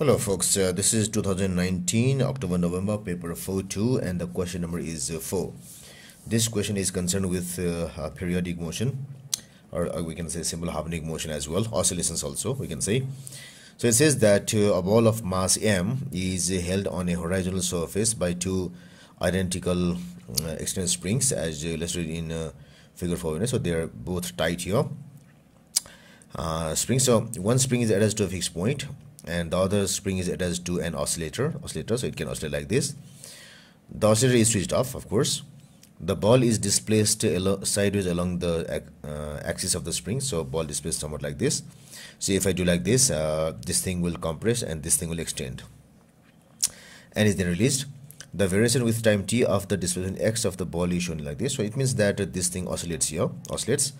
Hello folks, uh, this is 2019 October November paper 4-2 and the question number is uh, 4. This question is concerned with uh, periodic motion or uh, we can say simple harmonic motion as well, oscillations also we can say. So it says that uh, a ball of mass m is held on a horizontal surface by two identical uh, external springs as illustrated in figure 4. So they are both tight here. spring so one spring is attached to a fixed point and the other spring is attached to an oscillator oscillator so it can oscillate like this. The oscillator is switched off of course. The ball is displaced sideways along the uh, axis of the spring so ball displaced somewhat like this. So if I do like this uh, this thing will compress and this thing will extend. And is then released. The variation with time t of the displacement x of the ball is shown like this. So it means that this thing oscillates here oscillates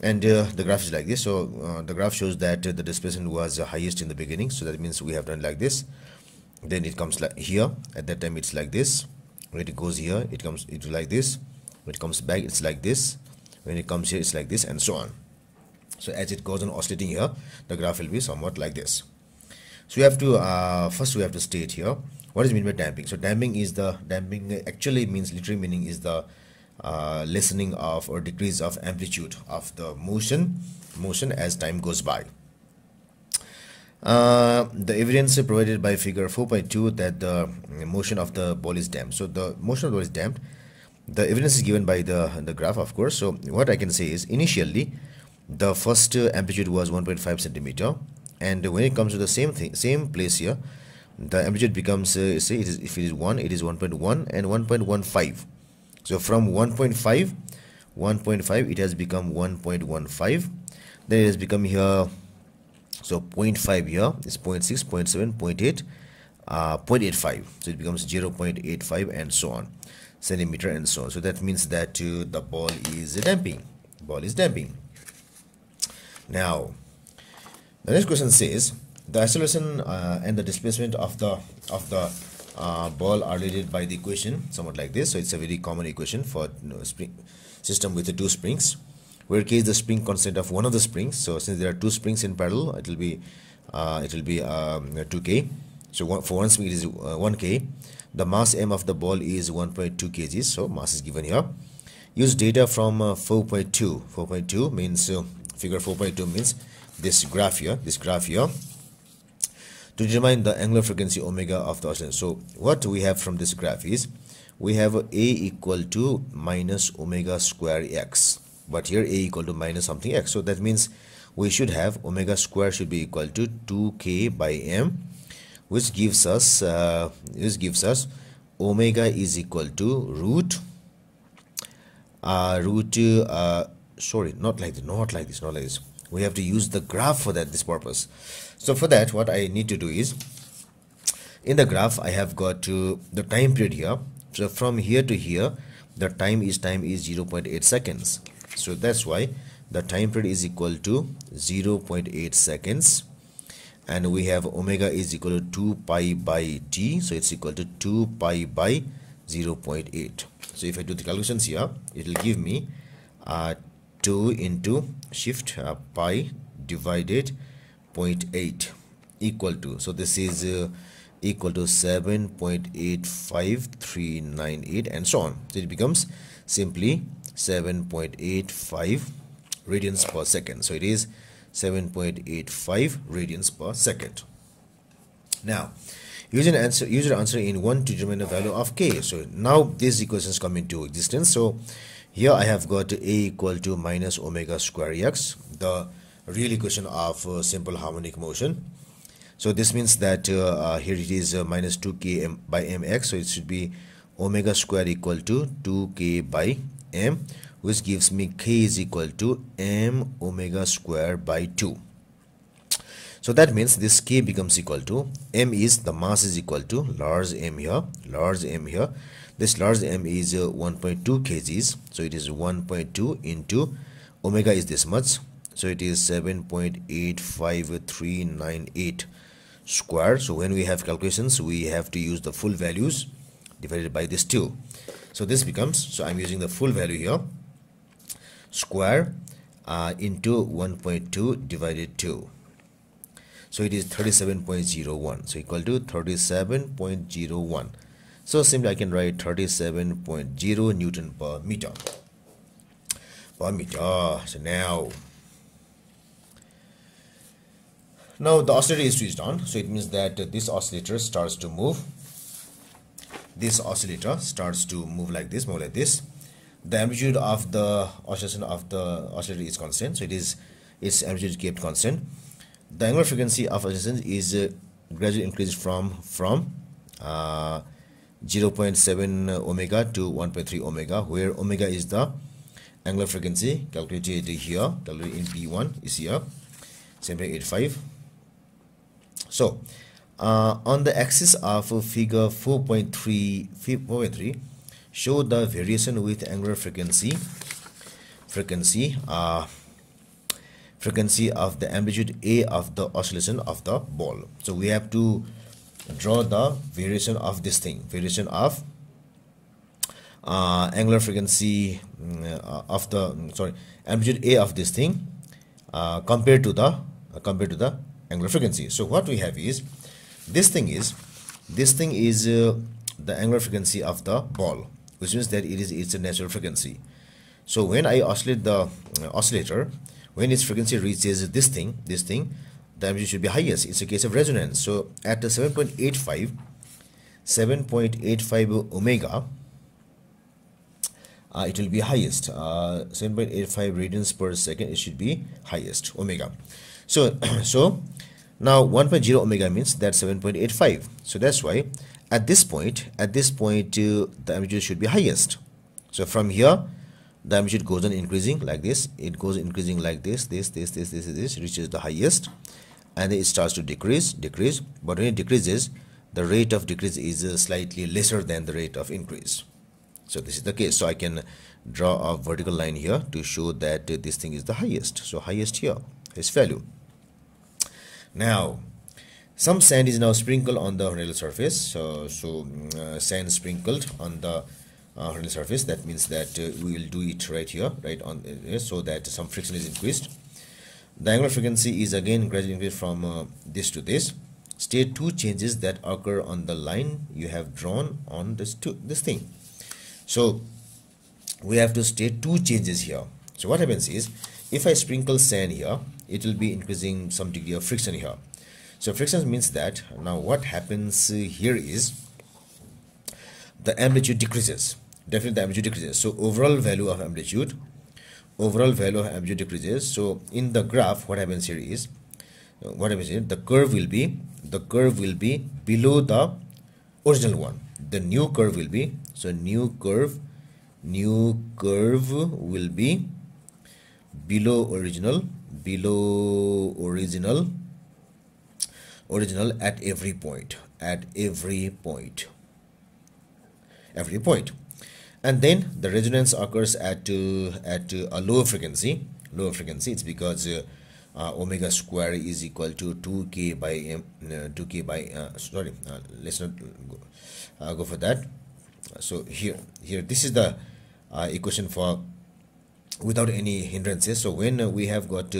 and uh, the graph is like this. So uh, the graph shows that uh, the displacement was highest in the beginning. So that means we have done like this. Then it comes like here. At that time it's like this. When it goes here it comes it's like this. When it comes back it's like this. When it comes here it's like this and so on. So as it goes on oscillating here the graph will be somewhat like this. So we have to uh, first we have to state here what is mean by damping? So damping is the damping actually means literally meaning is the uh, lessening of or decrease of amplitude of the motion motion as time goes by. Uh, the evidence provided by figure 4.2 that the motion of the ball is damped. So the motion of the ball is damped. The evidence is given by the the graph of course. So what i can say is initially the first amplitude was 1.5 centimeter. And when it comes to the same thing same place here the amplitude becomes uh, say it is if it is 1 it is 1.1 and 1.15 so from 1.5 1.5 it has become 1.15 then it has become here so 0.5 here is 0.6 0.7 0.8 uh, 0.85 so it becomes 0.85 and so on centimeter and so on. So that means that uh, the ball is damping. Ball is damping. Now the next question says the acceleration uh, and the displacement of the of the uh, ball are related by the equation somewhat like this. So it's a very common equation for you know, spring system with the two springs. Where k is the spring constant of one of the springs so since there are two springs in parallel it will be uh, it will be um, 2k so one, for one spring it is uh, 1k the mass m of the ball is 1.2 kg so mass is given here. Use data from uh, 4.2 4.2 means uh, figure 4.2 means this graph here this graph here to determine the angular frequency omega of the oscillation. So what we have from this graph is we have a equal to minus omega square x. But here a equal to minus something x. So that means we should have omega square should be equal to 2k by m which gives us uh, gives us omega is equal to root uh, root uh, sorry not like this not like this not like this. We have to use the graph for that this purpose so for that what i need to do is in the graph i have got to the time period here. So from here to here the time is time is 0.8 seconds. So that's why the time period is equal to 0.8 seconds. And we have omega is equal to 2 pi by t. So it's equal to 2 pi by 0.8 so if i do the calculations here it will give me uh, 2 into shift uh, pi divided 0.8 equal to so this is uh, equal to 7.85398 and so on. So it becomes simply 7.85 radians per second. So it is 7.85 radians per second. Now use an answer use your answer in one to determine the value of k. So now these equations come into existence. So here I have got a equal to minus omega square x. The real equation of uh, simple harmonic motion. So this means that uh, uh, here it is minus 2k m by mx so it should be omega square equal to 2k by m which gives me k is equal to m omega square by 2 so that means this k becomes equal to m is the mass is equal to large m here large m here. This large m is uh, 1.2 kgs so it is 1.2 into omega is this much so it is 7.85398 square so when we have calculations we have to use the full values divided by this 2 so this becomes so i'm using the full value here square uh, into 1.2 divided 2 so it is 37.01 so equal to 37.01 so simply I can write 37.0 Newton per meter. Per meter. So now now the oscillator is switched on. So it means that this oscillator starts to move. This oscillator starts to move like this move like this. The amplitude of the oscillation of the oscillator is constant. So it is its amplitude kept constant. The angular frequency of oscillation is uh, gradually increased from from uh, 0.7 omega to 1.3 omega where omega is the angular frequency calculated here calculated in p1 is here 7.85 so uh, on the axis of figure 4.3 4.3 show the variation with angular frequency frequency uh, frequency of the amplitude A of the oscillation of the ball. So we have to draw the variation of this thing, variation of uh, angular frequency uh, of the sorry amplitude A of this thing uh, compared to the uh, compared to the angular frequency. So what we have is this thing is this thing is uh, the angular frequency of the ball, which means that it is it's a natural frequency. So when I oscillate the uh, oscillator, when its frequency reaches this thing this thing the amplitude should be highest it's a case of resonance so at the 7.85 7.85 omega uh, it will be highest uh, 7.85 radians per second it should be highest omega so so now 1.0 omega means that 7.85 so that's why at this point at this point uh, the amplitude should be highest. So from here the amplitude goes on increasing like this. It goes increasing like this this this this this this reaches the highest. And then it starts to decrease decrease. But when it decreases the rate of decrease is uh, slightly lesser than the rate of increase. So this is the case. So i can draw a vertical line here to show that uh, this thing is the highest. So highest here is value now some sand is now sprinkled on the horizontal surface. So so mm, uh, sand sprinkled on the uh, surface. That means that uh, we will do it right here right on uh, so that some friction is increased. The angular frequency is again gradually increased from uh, this to this. State two changes that occur on the line you have drawn on this to this thing. So we have to state two changes here. So what happens is if i sprinkle sand here it will be increasing some degree of friction here. So friction means that now what happens here is the amplitude decreases. Definitely the amplitude decreases. So overall value of amplitude overall value of amplitude decreases. So in the graph what happens here is what happens here the curve will be the curve will be below the original one. The new curve will be so new curve new curve will be below original below original original at every point at every point every point. And then the resonance occurs at uh, at uh, a lower frequency lower frequency. It's because uh, uh, omega square is equal to 2k by m 2k uh, by uh, sorry let's not go, go, for that. So here here this is the equation for without any hindrances. So when we have got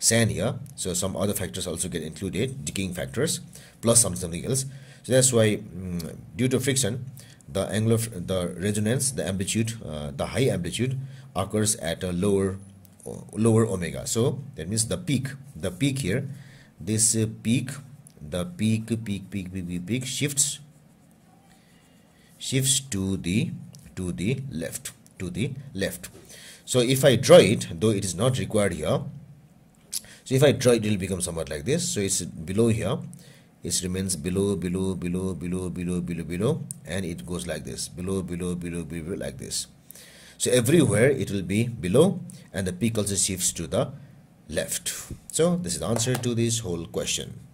sand here so some other factors also get included decaying factors plus some something else. So that's why um, due to friction the angle of the resonance the amplitude uh, the high amplitude occurs at a lower lower omega. So that means the peak the peak here this uh, peak the peak peak peak peak peak, peak shifts shifts to the to the left to the left so if i draw it though it is not required here so if i draw it it will become somewhat like this. So it's below here. It remains below below below below below below below and it goes like this. Below below below below like this. So everywhere it will be below and the peak also shifts to the left. So this is the answer to this whole question